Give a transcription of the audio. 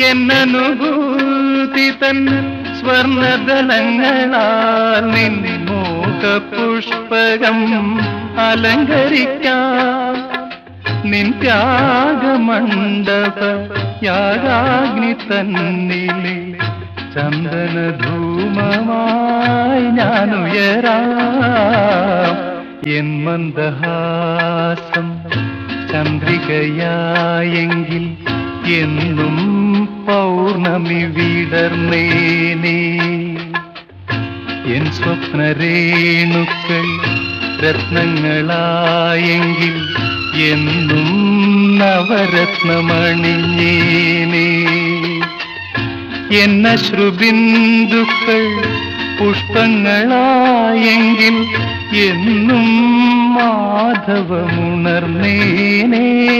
എന്നനുഭൂതി തൻ സ്വർണദളങ്ങളാൽ നിൻ മോഹപുഷ്പകം അലങ്കരിക്കാം. നിൻ ത്യാഗമണ്ഡപ യാഗാഗ്നി തന്നിലെ ചന്ദനധൂമമായി ധൂമമായി ഉയരാം. എൻ മന്ദഹാസം ചന്ദ്രികയായെങ്കിൽ എന്നും പൗർണമി വിടർന്നേനേ. എൻ സ്വപ്നരേണുക്കൾ രത്നങ്ങളായെങ്കിൽ എന്നും നവരത്നമണിഞ്ഞേനേ. എന്ന ശ്രുബിന്ദുക്കൾ പുഷ്പങ്ങളായെങ്കിൽ എന്നും മാധവമുണർന്നേനേ.